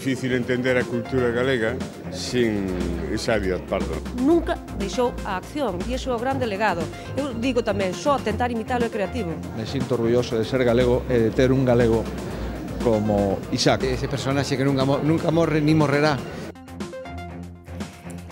difícil entender a cultura galega sin esa Díaz Pardo. Nunca deixou a acción e iso é o grande legado. Eu digo tamén, só tentar imitarlo é creativo. Me sinto orgulloso de ser galego e de ter un galego como Isaac. Ese personaxe que nunca, nunca morre ni morrerá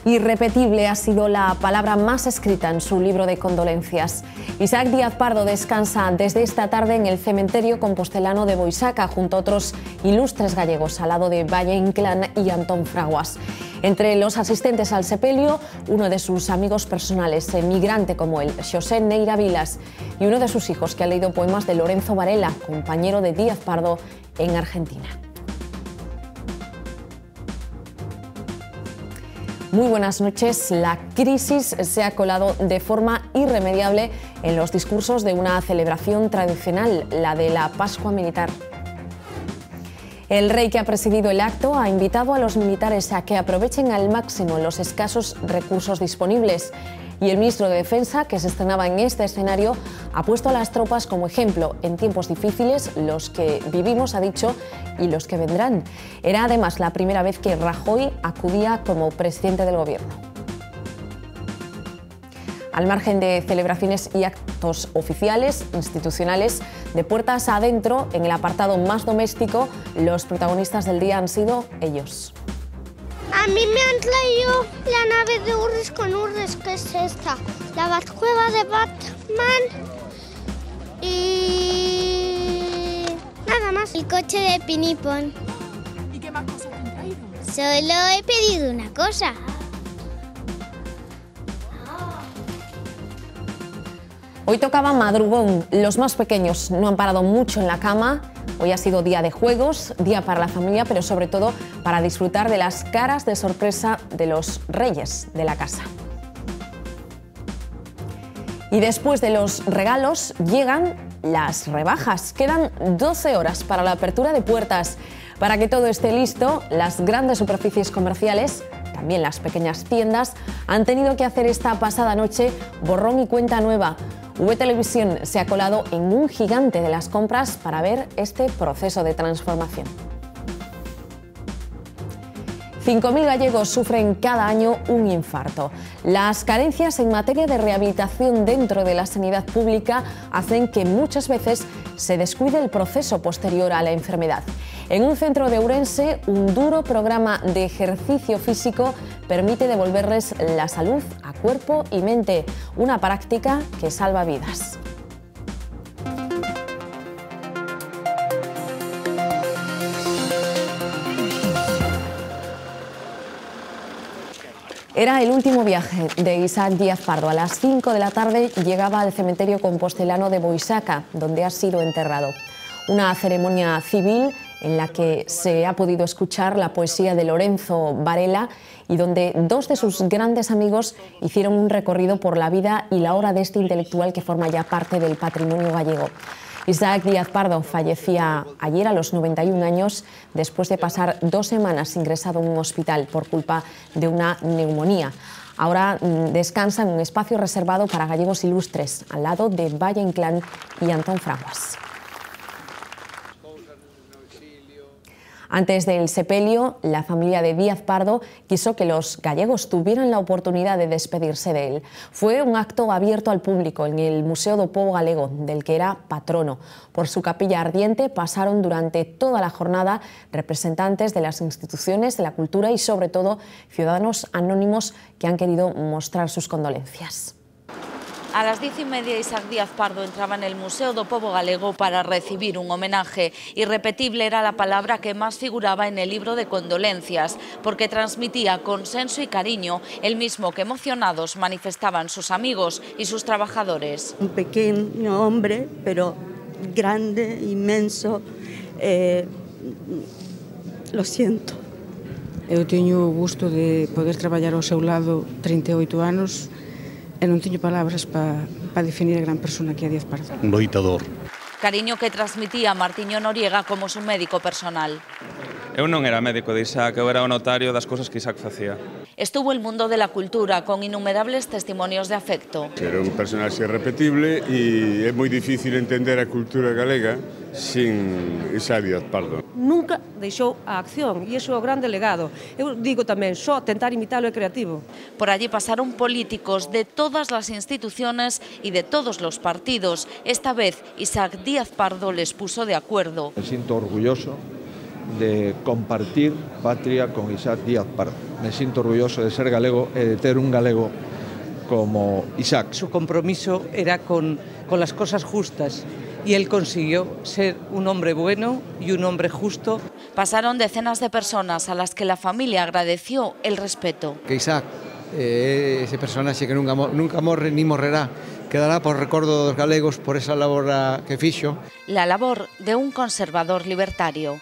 Irrepetible ha sido la palabra más escrita en su libro de condolencias. Isaac Díaz Pardo descansa desde esta tarde en el cementerio compostelano de Boisaca junto a otros ilustres gallegos al lado de Valle Inclán y Antón Fraguas. Entre los asistentes al sepelio, uno de sus amigos personales, emigrante como él, José Neira Vilas, y uno de sus hijos que ha leído poemas de Lorenzo Varela, compañero de Díaz Pardo en Argentina. Muy buenas noches. La crisis se ha colado de forma irremediable en los discursos de una celebración tradicional, la de la Pascua Militar. El rey que ha presidido el acto ha invitado a los militares a que aprovechen al máximo los escasos recursos disponibles y el ministro de Defensa, que se estrenaba en este escenario, ha puesto a las tropas como ejemplo en tiempos difíciles, los que vivimos, ha dicho, y los que vendrán. Era además la primera vez que Rajoy acudía como presidente del gobierno. Al margen de celebraciones y actos oficiales, institucionales, de puertas adentro, en el apartado más doméstico, los protagonistas del día han sido ellos. A mí me han traído es esta, la Batcueva de Batman y nada más. El coche de Pinipon. ¿Y qué más cosas te han traído? Solo he pedido una cosa. Hoy tocaba madrugón. Los más pequeños no han parado mucho en la cama. Hoy ha sido día de juegos, día para la familia, pero sobre todo para disfrutar de las caras de sorpresa de los reyes de la casa. Y después de los regalos llegan las rebajas. Quedan 12 horas para la apertura de puertas. Para que todo esté listo, las grandes superficies comerciales, también las pequeñas tiendas, han tenido que hacer esta pasada noche borrón y cuenta nueva. V Televisión se ha colado en un gigante de las compras para ver este proceso de transformación. 5.000 gallegos sufren cada año un infarto. Las carencias en materia de rehabilitación dentro de la sanidad pública hacen que muchas veces se descuide el proceso posterior a la enfermedad. En un centro de Urense, un duro programa de ejercicio físico permite devolverles la salud a cuerpo y mente, una práctica que salva vidas. Era el último viaje de Isaac Díaz Pardo. A las 5 de la tarde llegaba al cementerio compostelano de Boisaca, donde ha sido enterrado. Una ceremonia civil en la que se ha podido escuchar la poesía de Lorenzo Varela y donde dos de sus grandes amigos hicieron un recorrido por la vida y la obra de este intelectual que forma ya parte del patrimonio gallego. Isaac Díaz Pardo fallecía ayer a los 91 años después de pasar dos semanas ingresado en un hospital por culpa de una neumonía. Ahora mm, descansa en un espacio reservado para gallegos ilustres, al lado de Valle Inclán y Antón Fraguas. Antes del sepelio, la familia de Díaz Pardo quiso que los gallegos tuvieran la oportunidad de despedirse de él. Fue un acto abierto al público en el Museo do Povo Galego, del que era patrono. Por su capilla ardiente pasaron durante toda la jornada representantes de las instituciones de la cultura y sobre todo ciudadanos anónimos que han querido mostrar sus condolencias. A las diez y media Isaac Díaz Pardo entraba en el Museo do Povo Galego para recibir un homenaje. Irrepetible era la palabra que más figuraba en el libro de condolencias, porque transmitía consenso y cariño, el mismo que emocionados manifestaban sus amigos y sus trabajadores. Un pequeño hombre, pero grande, inmenso. Eh, lo siento. Eu teño o gusto de poder traballar ao seu lado 38 anos e non teño palabras para pa definir a gran persona que é Díaz Pardo. Un loitador. Cariño que transmitía Martiño Noriega como su médico personal. Eu non era médico de Isaac, eu era o notario das cousas que Isaac facía. Estuvo el mundo de la cultura con innumerables testimonios de afecto. Era un personaxe irrepetible e é moi difícil entender a cultura galega sin Isaac Díaz Pardo. Nunca deixou a acción e iso é o grande legado. Eu digo tamén, só tentar imitalo é creativo. Por allí pasaron políticos de todas as instituciones e de todos os partidos. Esta vez Isaac Díaz Pardo les puso de acuerdo. Me sinto orgulloso de compartir patria con Isaac Díaz Pardo. Me siento orgulloso de ser galego e de ter un galego como Isaac. Su compromiso era con, con las cosas justas y él consiguió ser un hombre bueno y un hombre justo. Pasaron decenas de personas a las que la familia agradeció el respeto. Que Isaac, eh, ese personaxe que nunca, nunca morre ni morrerá, quedará por recordo dos galegos por esa labor que fixo. La labor de un conservador libertario.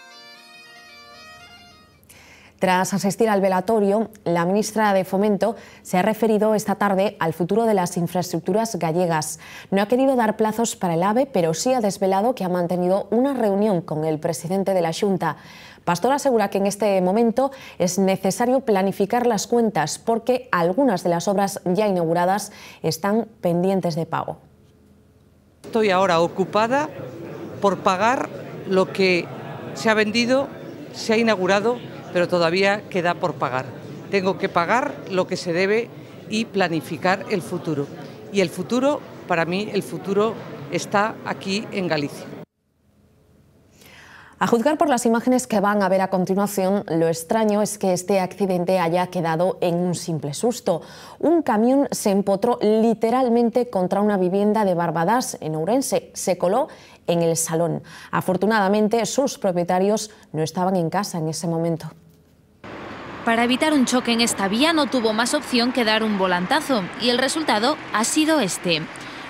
Tras asistir al velatorio, la ministra de Fomento se ha referido esta tarde al futuro de las infraestructuras gallegas. No ha querido dar plazos para el AVE, pero sí ha desvelado que ha mantenido una reunión con el presidente de la Junta. Pastor asegura que en este momento es necesario planificar las cuentas porque algunas de las obras ya inauguradas están pendientes de pago. Estoy ahora ocupada por pagar lo que se ha vendido, se ha inaugurado pero todavía queda por pagar. Tengo que pagar lo que se debe y planificar el futuro. Y el futuro, para mí, el futuro está aquí en Galicia. A juzgar por las imágenes que van a ver a continuación, lo extraño es que este accidente haya quedado en un simple susto. Un camión se empotró literalmente contra una vivienda de Barbadas, en Ourense. Se coló en el salón. Afortunadamente, sus propietarios no estaban en casa en ese momento. Para evitar un choque en esta vía no tuvo más opción que dar un volantazo y el resultado ha sido este.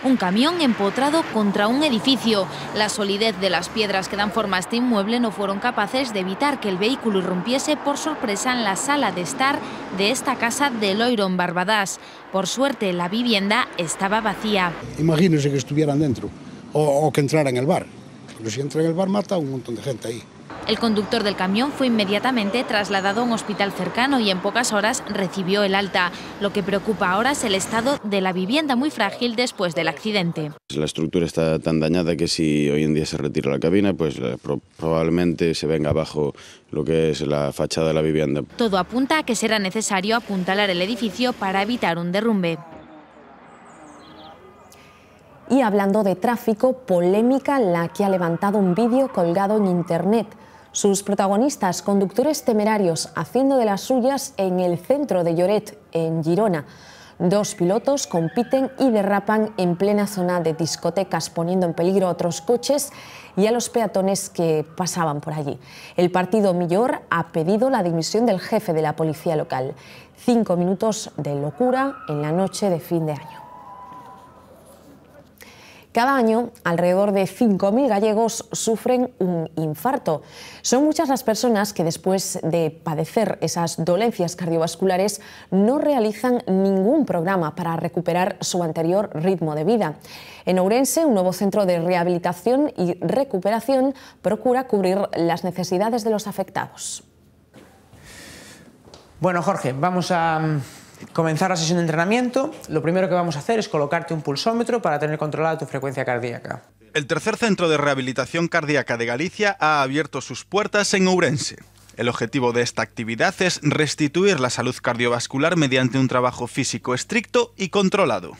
Un camión empotrado contra un edificio. La solidez de las piedras que dan forma a este inmueble no fueron capaces de evitar que el vehículo irrumpiese por sorpresa en la sala de estar de esta casa de Loiro en Barbadas. Por suerte, la vivienda estaba vacía. Imagínense que estuvieran dentro o, o que entraran en el bar. Porque si entra en el bar mata a un montón de gente ahí. El conductor del camión fue inmediatamente trasladado a un hospital cercano y en pocas horas recibió el alta. Lo que preocupa ahora es el estado de la vivienda muy frágil después del accidente. La estructura está tan dañada que si hoy en día se retira la cabina, pues eh, pro probablemente se venga abajo lo que es la fachada de la vivienda. Todo apunta a que será necesario apuntalar el edificio para evitar un derrumbe. Y hablando de tráfico, polémica la que ha levantado un vídeo colgado en Internet. Sus protagonistas, conductores temerarios, haciendo de las suyas en el centro de Lloret, en Girona. Dos pilotos compiten y derrapan en plena zona de discotecas, poniendo en peligro otros coches y a los peatones que pasaban por allí. El partido Millor ha pedido la dimisión del jefe de la policía local. Cinco minutos de locura en la noche de fin de año. Cada año, alrededor de 5.000 gallegos sufren un infarto. Son muchas las personas que después de padecer esas dolencias cardiovasculares no realizan ningún programa para recuperar su anterior ritmo de vida. En Ourense, un nuevo centro de rehabilitación y recuperación procura cubrir las necesidades de los afectados. Bueno, Jorge, vamos a comenzar la sesión de entrenamiento, lo primero que vamos a hacer es colocarte un pulsómetro para tener controlada tu frecuencia cardíaca. El tercer centro de rehabilitación cardíaca de Galicia ha abierto sus puertas en Ourense. El objetivo de esta actividad es restituir la salud cardiovascular mediante un trabajo físico estricto y controlado.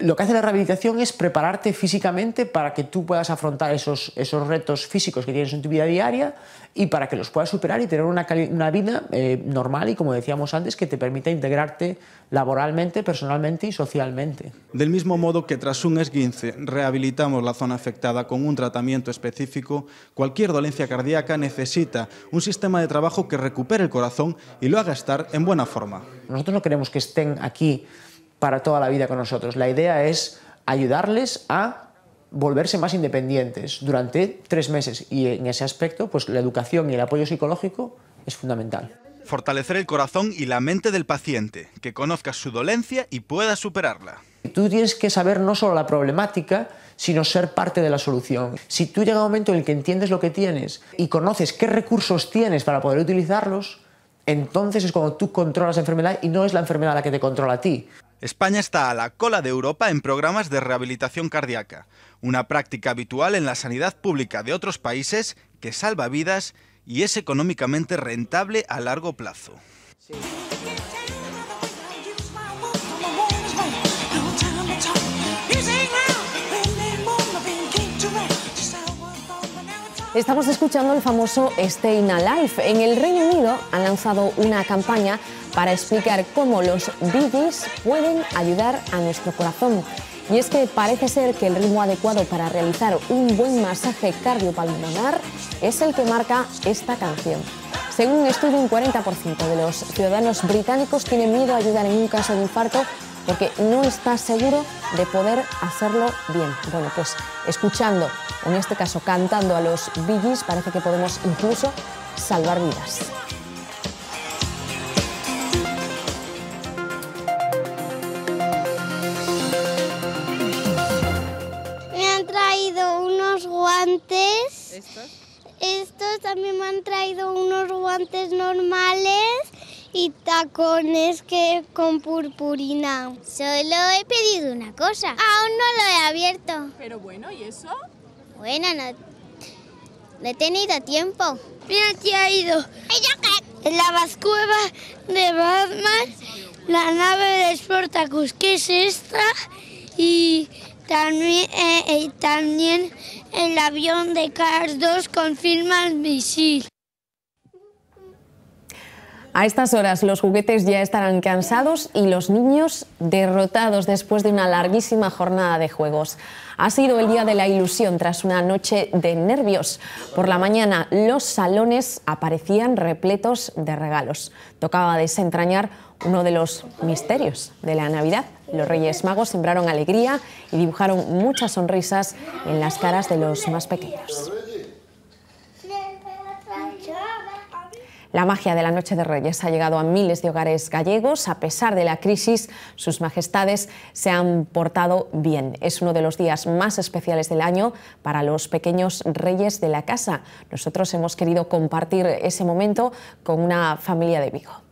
Lo que hace la rehabilitación es prepararte físicamente para que tú puedas afrontar esos, esos retos físicos que tienes en tu vida diaria y para que los puedas superar y tener una, una vida eh, normal y, como decíamos antes, que te permita integrarte laboralmente, personalmente y socialmente. Del mismo modo que tras un esguince rehabilitamos la zona afectada con un tratamiento específico, cualquier dolencia cardíaca necesita un sistema de trabajo que recupere el corazón y lo haga estar en buena forma. Nosotros no queremos que estén aquí para toda la vida con nosotros. La idea es ayudarles a volverse más independientes durante tres meses y en ese aspecto pues la educación y el apoyo psicológico es fundamental. Fortalecer el corazón y la mente del paciente, que conozca su dolencia y pueda superarla. Tú tienes que saber no solo la problemática, sino ser parte de la solución. Si tú llega un momento en el que entiendes lo que tienes y conoces qué recursos tienes para poder utilizarlos, entonces es cuando tú controlas la enfermedad y no es la enfermedad la que te controla a ti. España está a la cola de Europa en programas de rehabilitación cardíaca, una práctica habitual en la sanidad pública de otros países que salva vidas y es económicamente rentable a largo plazo. Estamos escuchando el famoso Stay Alive. En el Reino Unido han lanzado una campaña para explicar cómo los Bee pueden ayudar a nuestro corazón. Y es que parece ser que el ritmo adecuado para realizar un buen masaje cardiopulmonar es el que marca esta canción. Según un estudio, un 40% de los ciudadanos británicos tienen miedo a ayudar en un caso de infarto porque no está seguro de poder hacerlo bien. Bueno, pues escuchando, en este caso cantando a los Bee parece que podemos incluso salvar vidas. Me han traído unos guantes. ¿Estos? Estos también me han traído unos guantes normales y tacones que con purpurina. Solo he pedido una cosa. Aún no lo he abierto. Pero bueno, ¿y eso? Bueno, no, no he tenido tiempo. Mira, aquí ha ido. La vascueva de Batman, la nave de Sportacus, que es esta, y también, eh, y también el avión de Cars 2 con firma misil. A estas horas los juguetes ya estarán cansados y los niños derrotados después de una larguísima jornada de juegos. Ha sido el día de la ilusión tras una noche de nervios. Por la mañana los salones aparecían repletos de regalos. Tocaba desentrañar uno de los misterios de la Navidad. Los Reyes Magos sembraron alegría y dibujaron muchas sonrisas en las caras de los más pequeños. La magia de la Noche de Reyes ha llegado a miles de hogares gallegos. A pesar de la crisis, sus majestades se han portado bien. Es uno de los días más especiales del año para los pequeños reyes de la casa. Nosotros hemos querido compartir ese momento con una familia de Vigo.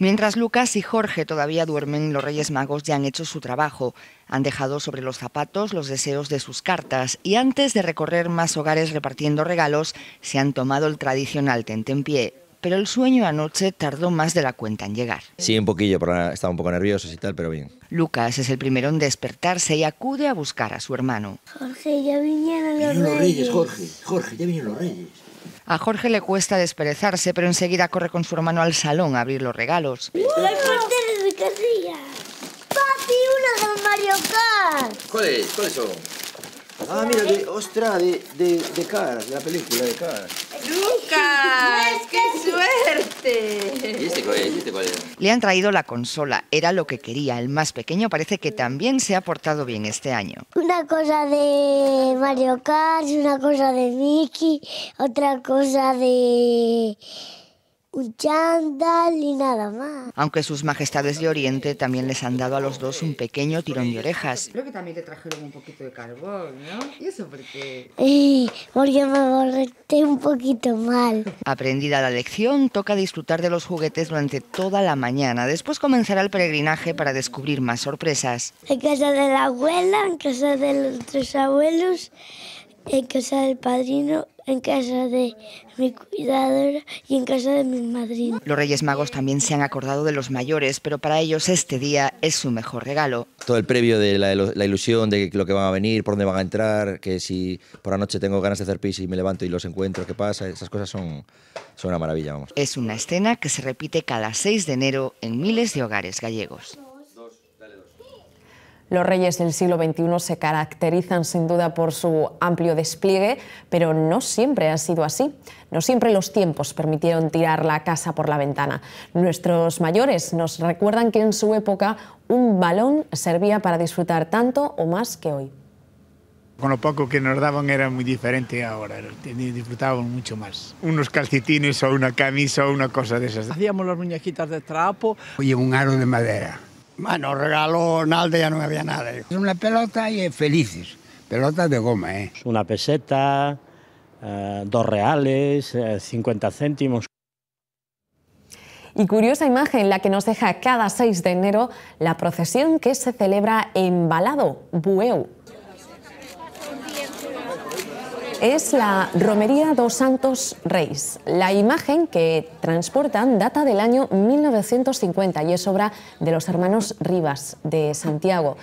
Mientras Lucas y Jorge todavía duermen, los Reyes Magos ya han hecho su trabajo. Han dejado sobre los zapatos los deseos de sus cartas y antes de recorrer más hogares repartiendo regalos, se han tomado el tradicional tentempié. Pero el sueño anoche tardó más de la cuenta en llegar. Sí, un poquillo, pero estaba un poco nerviosos y tal, pero bien. Lucas es el primero en despertarse y acude a buscar a su hermano. Jorge, ya vinieron los, Vinieron los reyes, Jorge. Jorge, ya vinieron los reyes. A Jorge le cuesta desperezarse, pero enseguida corre con su hermano al salón a abrir los regalos. ¡Los pasteles de casilla! ¡Papi, uno de Mario Kart! ¿Cuáles? ¿Cuáles son? Ah, mira, de, ostra, de, de, de Cars, de la película de Cars. ¡Lucas! ¡Qué suerte! ¿Y este cuál es? ¿Y este cuál es? Le han traído la consola, era lo que quería. El más pequeño parece que también se ha portado bien este año. Una cosa de Mario Kart, una cosa de Mickey, otra cosa de un chándal y nada más. Aunque sus majestades de Oriente también les han dado a los dos un pequeño tirón de orejas. Creo que también te trajeron un poquito de carbón, ¿no? ¿Y eso por qué? Eh, porque me borré un poquito mal. Aprendida la lección, toca disfrutar de los juguetes durante toda la mañana. Después comenzará el peregrinaje para descubrir más sorpresas. En casa de la abuela, en casa de los tres abuelos, en casa del padrino, en casa de mi cuidadora y en casa de mi madrina. Los Reyes Magos también se han acordado de los mayores, pero para ellos este día es su mejor regalo. Todo el previo de la, la ilusión de lo que van a venir, por dónde van a entrar, que si por la noche tengo ganas de hacer pis y me levanto y los encuentro, qué pasa, esas cosas son, son una maravilla, vamos. Es una escena que se repite cada 6 de enero en miles de hogares gallegos. Los reyes del siglo XXI se caracterizan sin duda por su amplio despliegue, pero no siempre ha sido así. No siempre los tiempos permitieron tirar la casa por la ventana. Nuestros mayores nos recuerdan que en su época un balón servía para disfrutar tanto o más que hoy. Con lo poco que nos daban era muy diferente ahora, disfrutábamos mucho más. Unos calcetines o una camisa o una cosa de esas. Hacíamos las muñequitas de trapo. Y un aro de madera. Bueno, regaló Nalde ya no había nada. Una pelota y felices. Pelotas de goma, ¿eh? Una peseta, eh, dos reales, eh, 50 céntimos. Y curiosa imagen la que nos deja cada 6 de enero la procesión que se celebra en Balado, Bueu. Es la Romería dos Santos Reis. La imagen que transportan data del año 1950 y es obra de los hermanos Rivas de Santiago.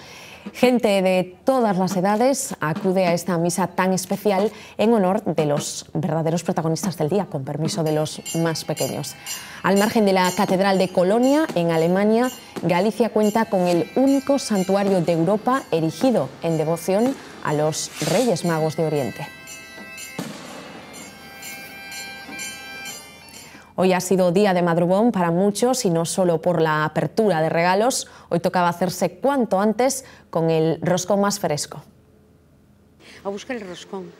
Gente de todas las edades acude a esta misa tan especial en honor de los verdaderos protagonistas del día, con permiso de los más pequeños. Al margen de la Catedral de Colonia, en Alemania, Galicia cuenta con el único santuario de Europa erigido en devoción a los Reyes Magos de Oriente. Hoy ha sido día de madrugón para muchos y no solo por la apertura de regalos. Hoy tocaba hacerse cuanto antes con el roscón más fresco. A buscar el roscón,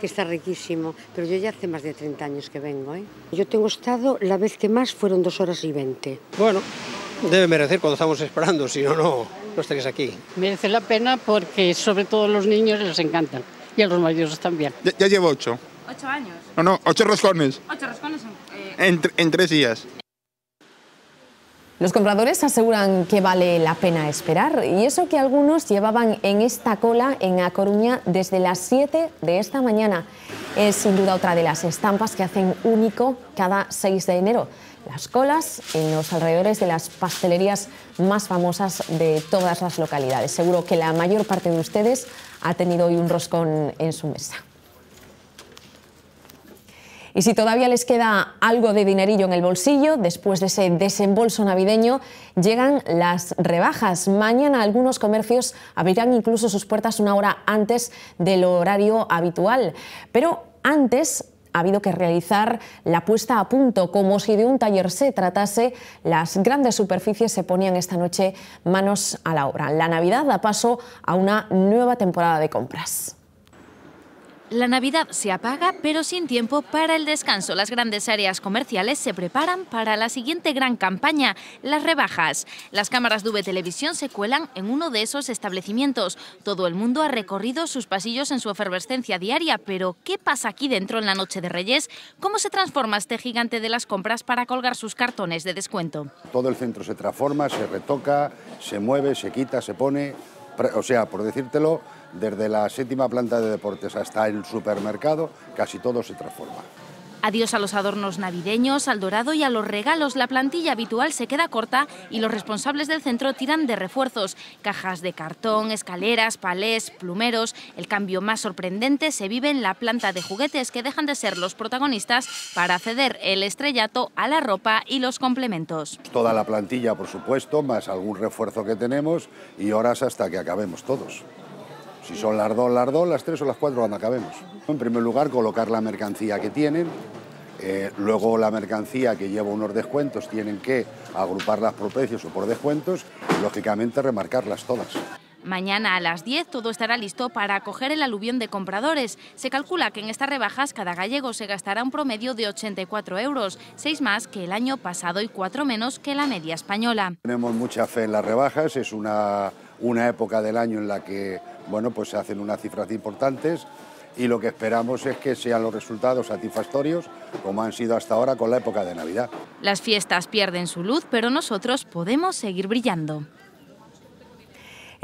que está riquísimo, pero yo ya hace más de 30 años que vengo. ¿eh? Yo tengo estado, la vez que más fueron dos horas y 20. Bueno, debe merecer cuando estamos esperando, si no, no, no estaréis aquí. Merece la pena porque sobre todo a los niños les encantan y a los mayores también. Ya, ya llevo ocho. ¿Ocho años? No, no, ocho roscones. ¿Ocho roscones? En, tr- en tres días. Los compradores aseguran que vale la pena esperar y eso que algunos llevaban en esta cola en A Coruña desde las 7 de esta mañana. Es sin duda otra de las estampas que hacen único cada 6 de enero. Las colas en los alrededores de las pastelerías más famosas de todas las localidades. Seguro que la mayor parte de ustedes ha tenido hoy un roscón en su mesa. Y si todavía les queda algo de dinerillo en el bolsillo, después de ese desembolso navideño, llegan las rebajas. Mañana algunos comercios abrirán incluso sus puertas una hora antes del horario habitual. Pero antes ha habido que realizar la puesta a punto, como si de un taller se tratase. Las grandes superficies se ponían esta noche manos a la obra. La Navidad da paso a una nueva temporada de compras. La Navidad se apaga, pero sin tiempo para el descanso. Las grandes áreas comerciales se preparan para la siguiente gran campaña, las rebajas. Las cámaras de V Televisión se cuelan en uno de esos establecimientos. Todo el mundo ha recorrido sus pasillos en su efervescencia diaria, pero ¿qué pasa aquí dentro en la Noche de Reyes? ¿Cómo se transforma este gigante de las compras para colgar sus cartones de descuento? Todo el centro se transforma, se retoca, se mueve, se quita, se pone. O sea, por decírtelo, desde la séptima planta de deportes hasta el supermercado, casi todo se transforma. Adiós a los adornos navideños, al dorado y a los regalos. La plantilla habitual se queda corta y los responsables del centro tiran de refuerzos. Cajas de cartón, escaleras, palés, plumeros. El cambio más sorprendente se vive en la planta de juguetes que dejan de ser los protagonistas para ceder el estrellato a la ropa y los complementos. Toda la plantilla, por supuesto, más algún refuerzo que tenemos y horas hasta que acabemos todos. Si son las dos, las dos, las tres o las cuatro cuando acabemos. En primer lugar, colocar la mercancía que tienen. eh, luego la mercancía que lleva unos descuentos tienen que agruparlas por precios o por descuentos y lógicamente remarcarlas todas. Mañana a las 10 todo estará listo para acoger el aluvión de compradores. Se calcula que en estas rebajas cada gallego se gastará un promedio de 84 euros, 6 más que el año pasado y 4 menos que la media española. Tenemos mucha fe en las rebajas, es una, una época del año en la que bueno, pues se hacen unas cifras importantes y lo que esperamos es que sean los resultados satisfactorios como han sido hasta ahora con la época de Navidad. Las fiestas pierden su luz, pero nosotros podemos seguir brillando.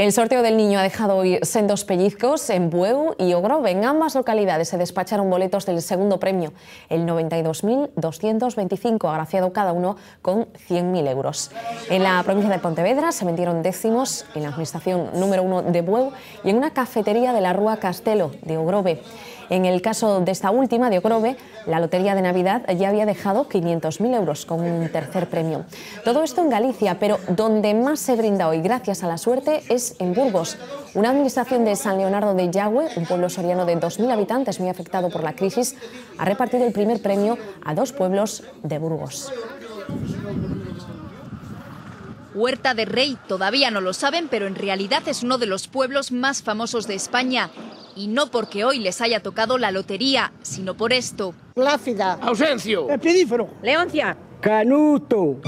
El sorteo del niño ha dejado hoy sendos pellizcos en Bueu y Ogrove. En ambas localidades se despacharon boletos del segundo premio, el 92.225, agraciado cada uno con 100.000 euros. En la provincia de Pontevedra se vendieron décimos en la administración número uno de Bueu y en una cafetería de la Rúa Castelo de Ogrove. En el caso de esta última, de Ogrove, la Lotería de Navidad ya había dejado 500.000 euros con un tercer premio. Todo esto en Galicia, pero donde más se brinda hoy, gracias a la suerte, es en Burgos. Una administración de San Leonardo de Yagüe, un pueblo soriano de 2.000 habitantes muy afectado por la crisis, ha repartido el primer premio a dos pueblos de Burgos. Huerta de Rey todavía no lo saben, pero en realidad es uno de los pueblos más famosos de España. Y no porque hoy les haya tocado la lotería, sino por esto. Plácida. Ausencio. Espidífero. Leoncia. Canuto.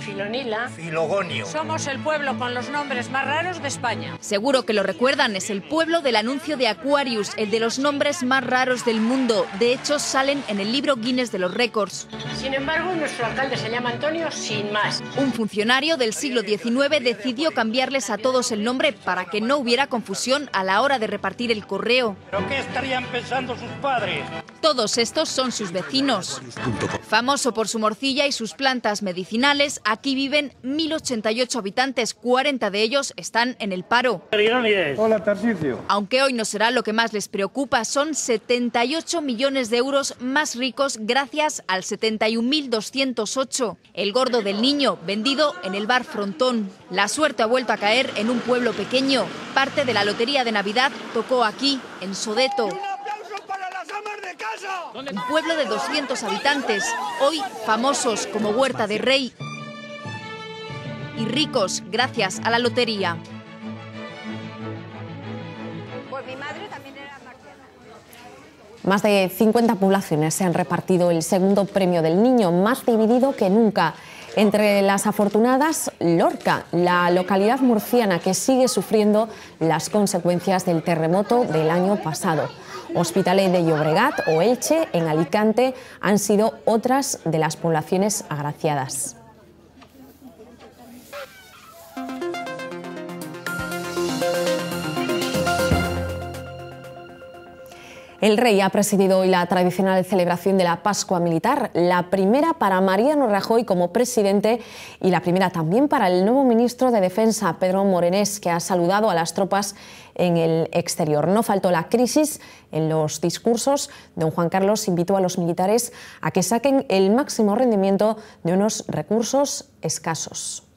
Filonila. Filogonio. Somos el pueblo con los nombres más raros de España. Seguro que lo recuerdan, es el pueblo del anuncio de Aquarius, el de los nombres más raros del mundo. De hecho, salen en el libro Guinness de los récords. Sin embargo, nuestro alcalde se llama Antonio sin más. Un funcionario del siglo XIX decidió cambiarles a todos el nombre para que no hubiera confusión a la hora de repartir el correo. ¿Pero qué estarían pensando sus padres? Todos estos son sus vecinos. Famoso por su morcilla y sus plantas medicinales, aquí viven 1.088 habitantes, 40 de ellos están en el paro. Hola, Tarsicio. Aunque hoy no será lo que más les preocupa, son 78 millones de euros más ricos gracias al 71.208. El gordo del niño, vendido en el bar Frontón. La suerte ha vuelto a caer en un pueblo pequeño. Parte de la lotería de Navidad tocó aquí, en Sodeto. Un pueblo de 200 habitantes, hoy famosos como Huerta de Rey y ricos gracias a la lotería. Pues mi madre también era marciana. Más de 50 poblaciones se han repartido el segundo premio del niño, más dividido que nunca. Entre las afortunadas, Lorca, la localidad murciana que sigue sufriendo las consecuencias del terremoto del año pasado. Hospitalet de Llobregat o Elche, en Alicante, han sido otras de las poblaciones agraciadas. El rey ha presidido hoy la tradicional celebración de la Pascua Militar, la primera para Mariano Rajoy como presidente y la primera también para el nuevo ministro de Defensa, Pedro Morenés, que ha saludado a las tropas en el exterior. No faltó la crisis en los discursos. Don Juan Carlos invitó a los militares a que saquen el máximo rendimiento de unos recursos escasos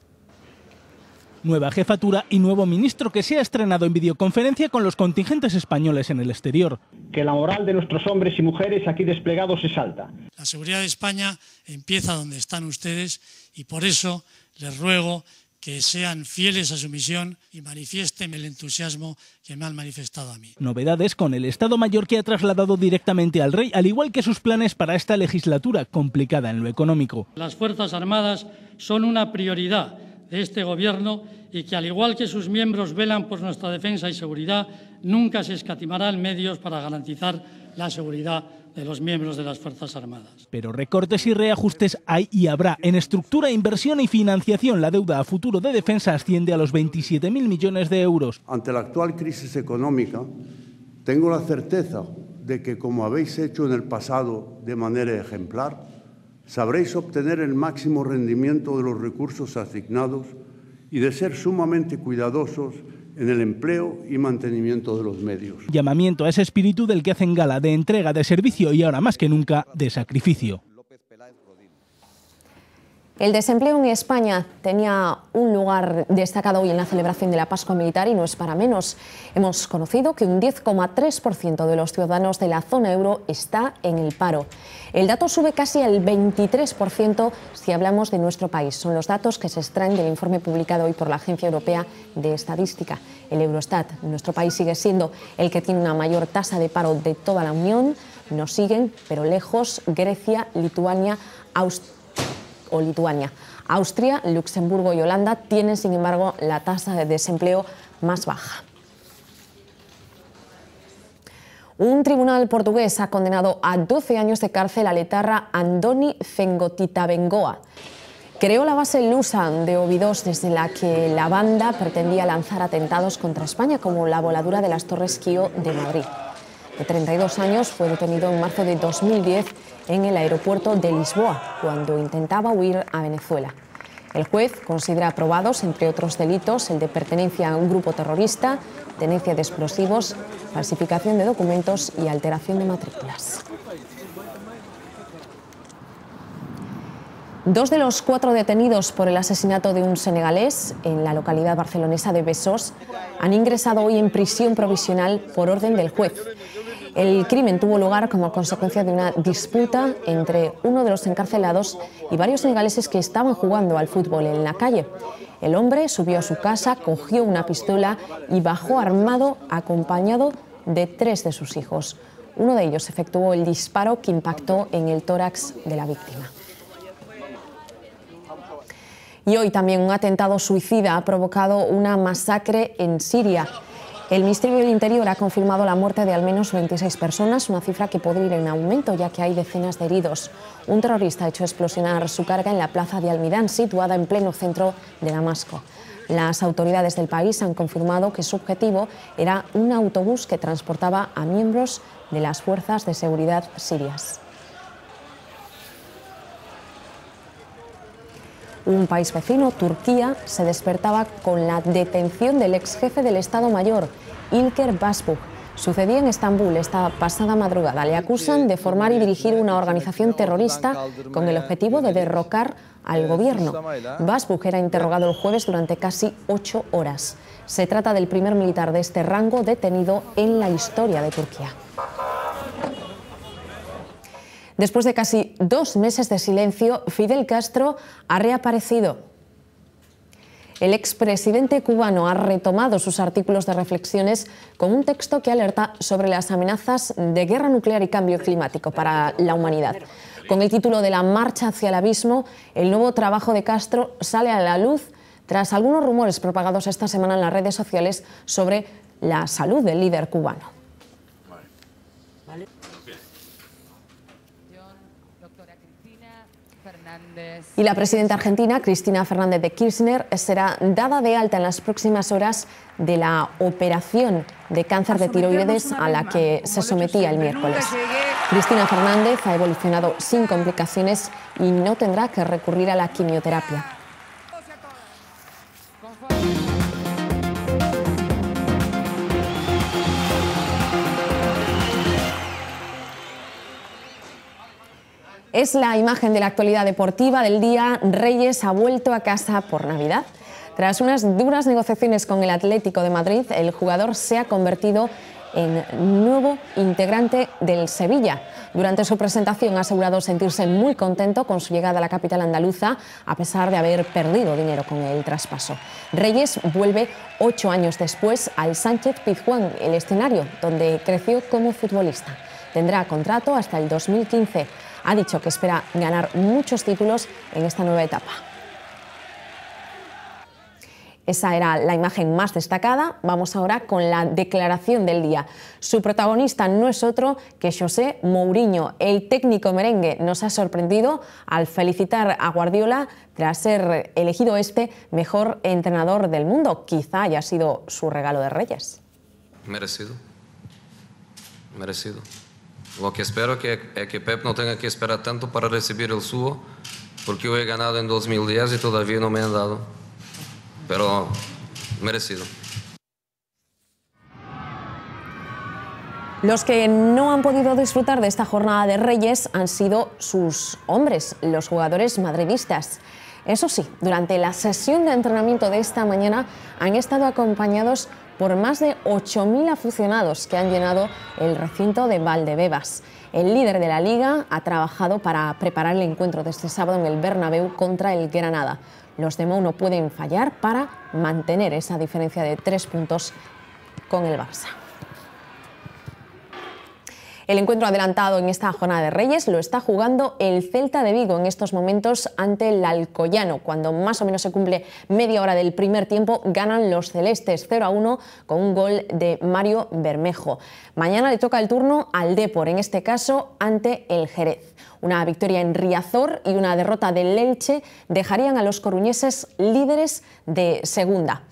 nueva jefatura y nuevo ministro que se ha estrenado en videoconferencia con los contingentes españoles en el exterior. Que la moral de nuestros hombres y mujeres aquí desplegados es alta. La seguridad de España empieza donde están ustedes y por eso les ruego que sean fieles a su misión y manifiesten el entusiasmo que me han manifestado a mí. Novedades con el Estado Mayor que ha trasladado directamente al rey, al igual que sus planes para esta legislatura complicada en lo económico. Las Fuerzas Armadas son una prioridad de este Gobierno y que, al igual que sus miembros velan por nuestra defensa y seguridad, nunca se escatimarán medios para garantizar la seguridad de los miembros de las Fuerzas Armadas. Pero recortes y reajustes hay y habrá. En estructura, inversión y financiación, la deuda a futuro de defensa asciende a los 27.000 millones de euros. Ante la actual crisis económica, tengo la certeza de que, como habéis hecho en el pasado de manera ejemplar, sabréis obtener el máximo rendimiento de los recursos asignados y de ser sumamente cuidadosos en el empleo y mantenimiento de los medios. Llamamiento a ese espíritu del que hacen gala de entrega de servicio y ahora más que nunca de sacrificio. El desempleo en España tenía un lugar destacado hoy en la celebración de la Pascua Militar y no es para menos. Hemos conocido que un 10,3% de los ciudadanos de la zona euro está en el paro. El dato sube casi al 23% si hablamos de nuestro país. Son los datos que se extraen del informe publicado hoy por la Agencia Europea de Estadística, el Eurostat. Nuestro país sigue siendo el que tiene una mayor tasa de paro de toda la Unión. Nos siguen, pero lejos, Grecia, Lituania, Austria Lituania. Austria, Luxemburgo y Holanda tienen, sin embargo, la tasa de desempleo más baja. Un tribunal portugués ha condenado a 12 años de cárcel al etarra Andoni Fengotita Bengoa. Creó la base Lusa de Obidos desde la que la banda pretendía lanzar atentados contra España, como la voladura de las Torres Kio de Madrid. De 32 años fue detenido en marzo de 2010 en el aeropuerto de Lisboa, cuando intentaba huir a Venezuela. El juez considera aprobados, entre otros delitos, el de pertenencia a un grupo terrorista, tenencia de explosivos, falsificación de documentos y alteración de matrículas. Dos de los cuatro detenidos por el asesinato de un senegalés en la localidad barcelonesa de Besós han ingresado hoy en prisión provisional por orden del juez. El crimen tuvo lugar como consecuencia de una disputa entre uno de los encarcelados y varios senegaleses que estaban jugando al fútbol en la calle. El hombre subió a su casa, cogió una pistola y bajó armado acompañado de tres de sus hijos. Uno de ellos efectuó el disparo que impactó en el tórax de la víctima. Y hoy también un atentado suicida ha provocado una masacre en Siria. El Ministerio del Interior ha confirmado la muerte de al menos 26 personas, una cifra que podría ir en aumento ya que hay decenas de heridos. Un terrorista ha hecho explosionar su carga en la plaza de Almidán, situada en pleno centro de Damasco. Las autoridades del país han confirmado que su objetivo era un autobús que transportaba a miembros de las fuerzas de seguridad sirias. Un país vecino, Turquía, se despertaba con la detención del ex jefe del Estado Mayor, Ilker Basbuk. Sucedía en Estambul esta pasada madrugada. Le acusan de formar y dirigir una organización terrorista con el objetivo de derrocar al gobierno. Basbuk era interrogado el jueves durante casi ocho horas. Se trata del primer militar de este rango detenido en la historia de Turquía. Después de casi dos meses de silencio, Fidel Castro ha reaparecido. El expresidente cubano ha retomado sus artículos de reflexiones con un texto que alerta sobre las amenazas de guerra nuclear y cambio climático para la humanidad. Con el título de La marcha hacia el abismo, el nuevo trabajo de Castro sale a la luz tras algunos rumores propagados esta semana en las redes sociales sobre la salud del líder cubano. Y la presidenta argentina, Cristina Fernández de Kirchner, será dada de alta en las próximas horas de la operación de cáncer de tiroides a la que se sometía el miércoles. Cristina Fernández ha evolucionado sin complicaciones y no tendrá que recurrir a la quimioterapia. Es la imagen de la actualidad deportiva del día. Reyes ha vuelto a casa por Navidad. Tras unas duras negociaciones con el Atlético de Madrid, el jugador se ha convertido en nuevo integrante del Sevilla. Durante su presentación ha asegurado sentirse muy contento con su llegada a la capital andaluza, a pesar de haber perdido dinero con el traspaso. Reyes vuelve ocho años después al Sánchez Pizjuán, el escenario donde creció como futbolista. Tendrá contrato hasta el 2015 ha dicho que espera ganar muchos títulos en esta nueva etapa. Esa era la imagen más destacada. Vamos ahora con la declaración del día. Su protagonista no es otro que José Mourinho. El técnico merengue nos ha sorprendido al felicitar a Guardiola tras ser elegido este mejor entrenador del mundo. Quizá haya sido su regalo de Reyes. Merecido. Merecido. Lo que espero que, es que Pep no tenga que esperar tanto para recibir el subo, porque yo he ganado en 2010 y todavía no me han dado. Pero merecido. Los que no han podido disfrutar de esta jornada de Reyes han sido sus hombres, los jugadores madridistas. Eso sí, durante la sesión de entrenamiento de esta mañana han estado acompañados por más de 8.000 aficionados que han llenado el recinto de Valdebebas. El líder de la liga ha trabajado para preparar el encuentro de este sábado en el Bernabéu contra el Granada. Los de Mou no pueden fallar para mantener esa diferencia de tres puntos con el Barça. El encuentro adelantado en esta jornada de Reyes lo está jugando el Celta de Vigo en estos momentos ante el Alcoyano. Cuando más o menos se cumple media hora del primer tiempo, ganan los celestes 0 a 1 con un gol de Mario Bermejo. Mañana le toca el turno al Depor, en este caso ante el Jerez. Una victoria en Riazor y una derrota del Elche dejarían a los coruñeses líderes de segunda.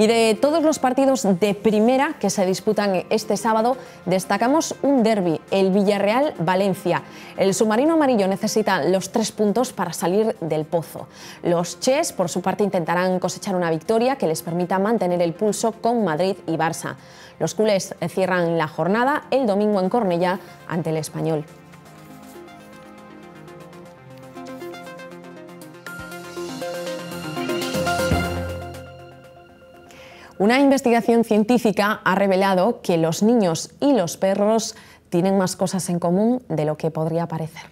Y de todos los partidos de primera que se disputan este sábado, destacamos un derby, el Villarreal-Valencia. El submarino amarillo necesita los tres puntos para salir del pozo. Los Ches, por su parte, intentarán cosechar una victoria que les permita mantener el pulso con Madrid y Barça. Los culés cierran la jornada el domingo en Cornellá ante el Español. Una investigación científica ha revelado que los niños y los perros tienen más cosas en común de lo que podría parecer.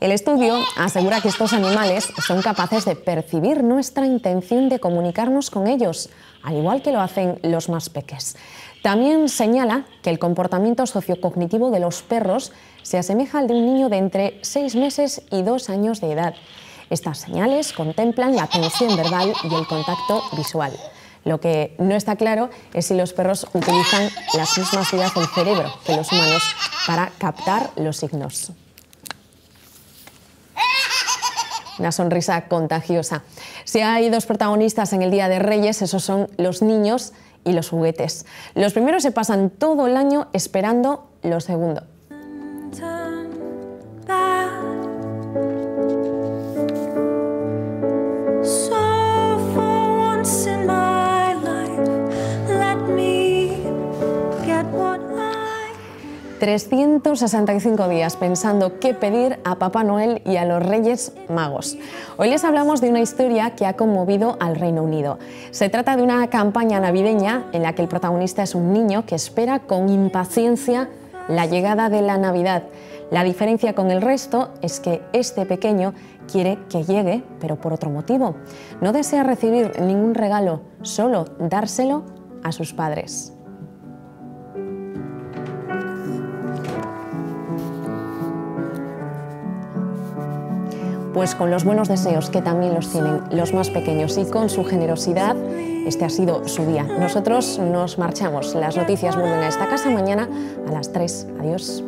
El estudio asegura que estos animales son capaces de percibir nuestra intención de comunicarnos con ellos, al igual que lo hacen los más peques. También señala que el comportamiento sociocognitivo de los perros se asemeja al de un niño de entre seis meses y dos años de edad. Estas señales contemplan la atención verbal y el contacto visual. Lo que no está claro es si los perros utilizan las mismas vías del cerebro que los humanos para captar los signos. Una sonrisa contagiosa. Si hay dos protagonistas en el Día de Reyes, esos son los niños y los juguetes. Los primeros se pasan todo el año esperando lo segundo. 365 días pensando qué pedir a Papá Noel y a los Reyes Magos. Hoy les hablamos de una historia que ha conmovido al Reino Unido. Se trata de una campaña navideña en la que el protagonista es un niño que espera con impaciencia la llegada de la Navidad. La diferencia con el resto es que este pequeño quiere que llegue, pero por otro motivo. No desea recibir ningún regalo, solo dárselo a sus padres. Pues con los buenos deseos que también los tienen los más pequeños y con su generosidad, este ha sido su día. Nosotros nos marchamos. Las noticias vuelven a esta casa mañana a las 3. Adiós.